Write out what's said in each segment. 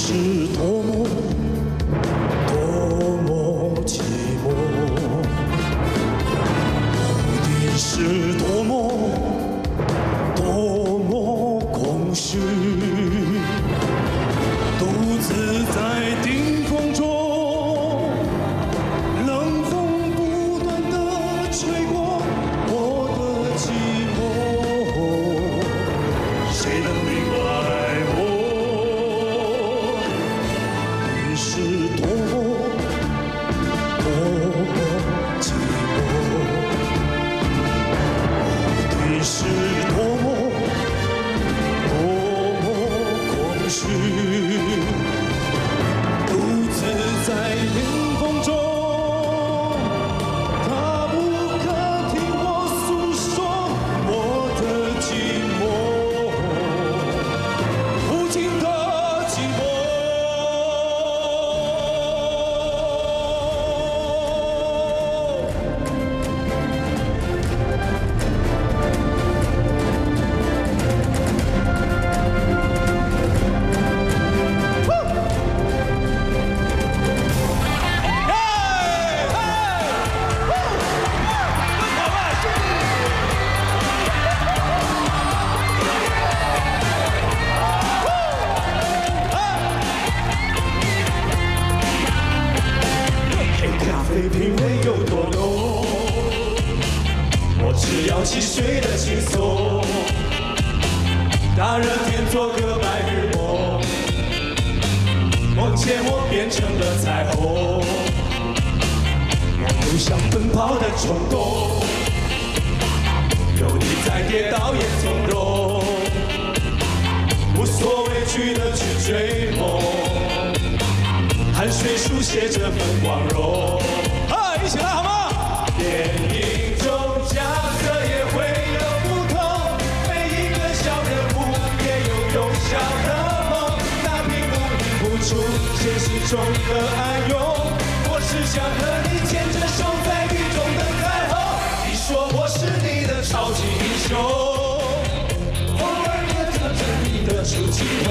しともともとも的品味有多浓？我只要汽水的轻松，大热天做个白日梦，梦见我变成了彩虹，我有想奔跑的冲动，有你在跌倒也从容，无所畏惧的去追梦，汗水书写这份光荣。一起来好吗？电影中角色也会有不同，每一个小人物也有勇小的梦。大屏幕映不出现实中的暗涌，我只想和你牵着手在雨中等彩虹。你说我是你的超级英雄，偶尔也特着你的出气筒，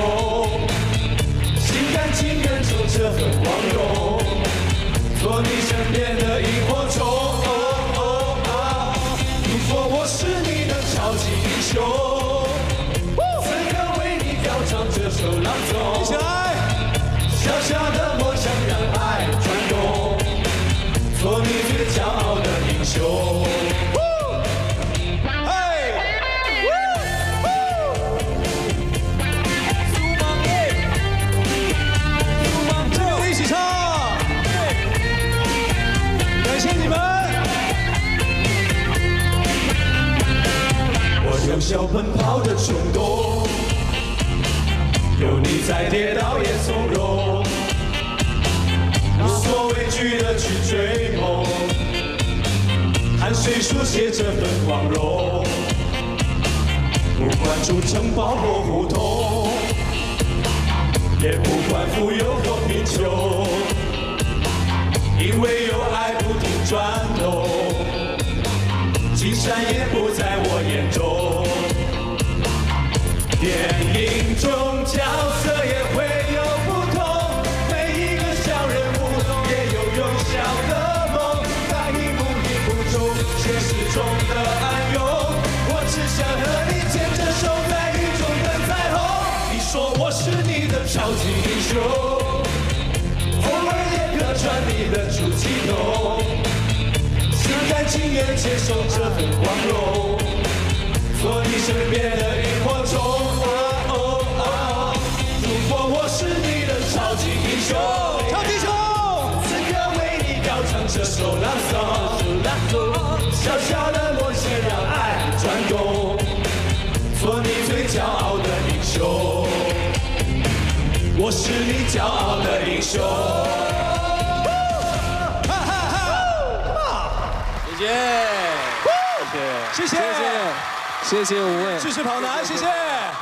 心甘情愿做这份光荣。身边的萤火虫。如果我是你的超级英雄，此刻为你高唱这首朗诵？好的冲动，有你在跌倒也从容，无所畏惧的去追梦，汗水书写这份光荣，不管住城堡或胡同，也不管富有或贫穷，因为有爱不停转动。金山也不在我眼中。电影中角色也会有不同，每一个小人物也有勇小的梦。大荧幕映不出现实中的暗涌，我只想和你牵着手在雨中等彩虹。你说我是你的超级英雄，偶尔也客串你的出气筒。心甘情愿接受这份光荣，做你身边的萤火虫。如果我是你的超级英雄，超级英雄，此刻为你高唱这首朗诵。小小的梦想让爱转动，做你最骄傲的英雄。我是你骄傲的英雄。哈哈哈！谢谢，谢谢，谢谢谢谢，五位。支持跑男，谢谢。